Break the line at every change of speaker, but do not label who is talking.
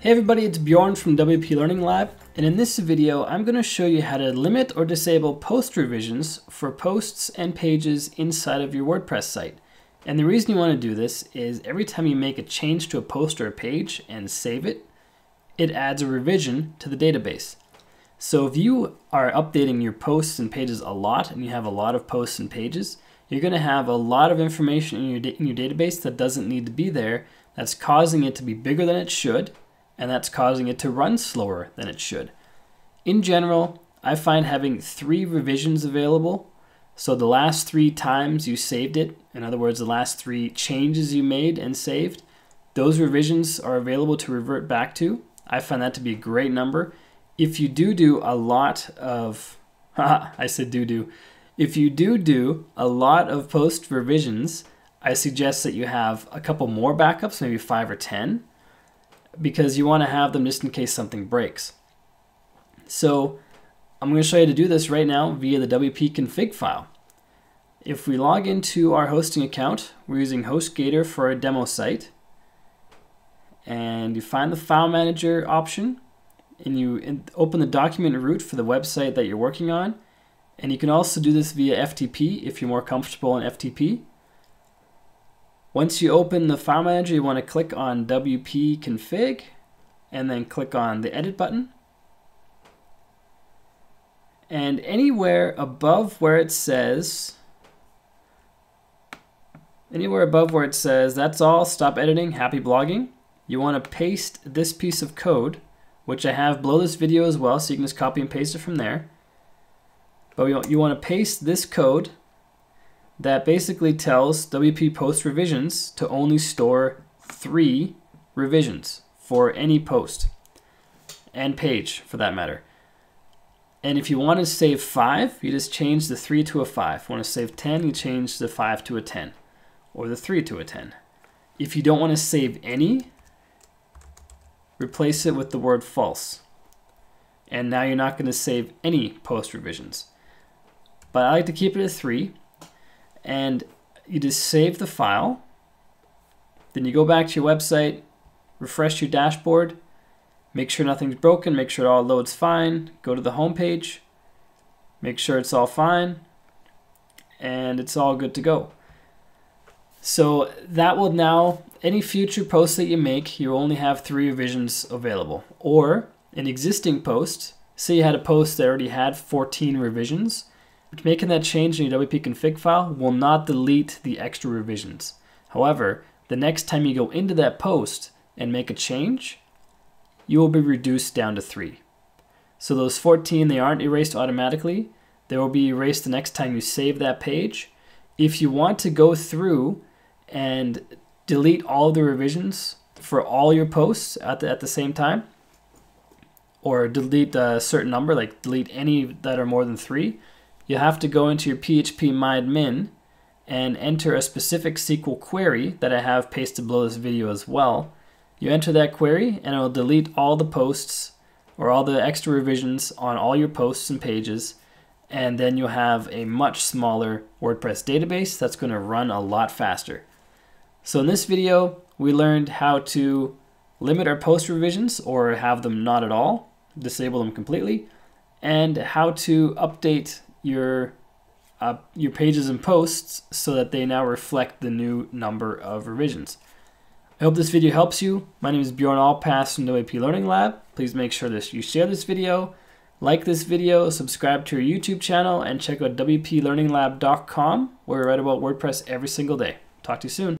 Hey everybody, it's Bjorn from WP Learning Lab, and in this video I'm going to show you how to limit or disable post revisions for posts and pages inside of your WordPress site. And the reason you want to do this is every time you make a change to a post or a page and save it, it adds a revision to the database. So if you are updating your posts and pages a lot and you have a lot of posts and pages, you're going to have a lot of information in your, in your database that doesn't need to be there that's causing it to be bigger than it should and that's causing it to run slower than it should. In general, I find having three revisions available, so the last three times you saved it, in other words, the last three changes you made and saved, those revisions are available to revert back to. I find that to be a great number. If you do do a lot of, I said do do, if you do do a lot of post revisions, I suggest that you have a couple more backups, maybe five or 10, because you want to have them just in case something breaks. So I'm going to show you to do this right now via the WP config file. If we log into our hosting account, we're using HostGator for our demo site. And you find the file manager option and you open the document root for the website that you're working on. And you can also do this via FTP if you're more comfortable in FTP. Once you open the file manager, you want to click on WP config and then click on the edit button. And anywhere above where it says, anywhere above where it says, that's all, stop editing, happy blogging, you want to paste this piece of code, which I have below this video as well, so you can just copy and paste it from there. But you want to paste this code that basically tells WP Post Revisions to only store three revisions for any post and page for that matter. And if you want to save five, you just change the three to a five. If you want to save 10, you change the five to a 10 or the three to a 10. If you don't want to save any, replace it with the word false. And now you're not going to save any post revisions. But I like to keep it at three and you just save the file. Then you go back to your website, refresh your dashboard, make sure nothing's broken, make sure it all loads fine, go to the home page, make sure it's all fine, and it's all good to go. So that will now, any future posts that you make, you only have three revisions available. Or an existing post, say you had a post that already had 14 revisions, Making that change in your WP config file will not delete the extra revisions. However, the next time you go into that post and make a change, you will be reduced down to 3. So those 14, they aren't erased automatically. They will be erased the next time you save that page. If you want to go through and delete all the revisions for all your posts at the, at the same time, or delete a certain number, like delete any that are more than three, you have to go into your PHP MyAdmin and enter a specific SQL query that I have pasted below this video as well. You enter that query and it will delete all the posts or all the extra revisions on all your posts and pages and then you'll have a much smaller WordPress database that's going to run a lot faster. So in this video, we learned how to limit our post revisions or have them not at all, disable them completely, and how to update your uh, your pages and posts so that they now reflect the new number of revisions. I hope this video helps you. My name is Bjorn Allpas from WP Learning Lab. Please make sure that you share this video, like this video, subscribe to our YouTube channel, and check out WPLearningLab.com where we write about WordPress every single day. Talk to you soon.